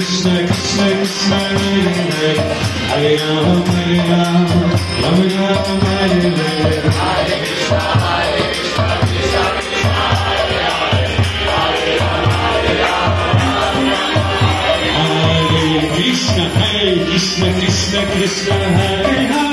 snake, snake, snake, snake. Hare Rama, Hare Rama, Rama Rama, Hare Hare. Hare Krishna, Hare Krishna, Krishna, Krishna, Krishna, Hare Hare.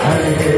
Hare Hare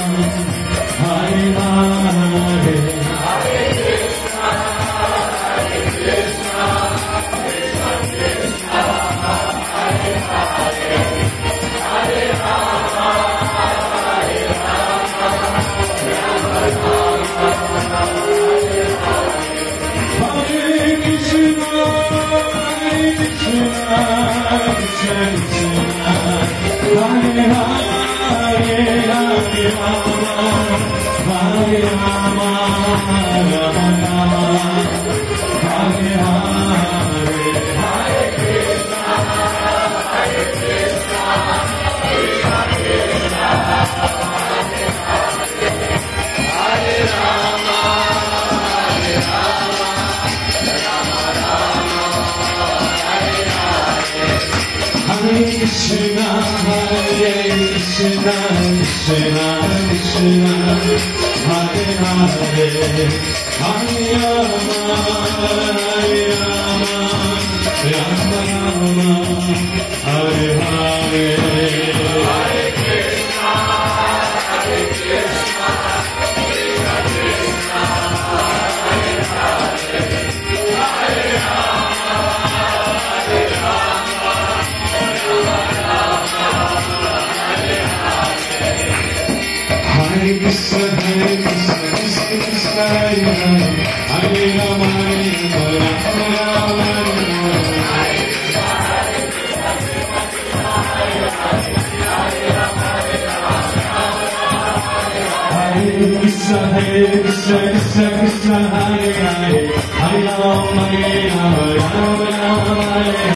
Hare Rama, Hare Rama, Rama Rama, Hare Hare. Krishna, Krishna Krishna, Hare Hare, Hare Rama, Rama, Rama Rama, Krishna,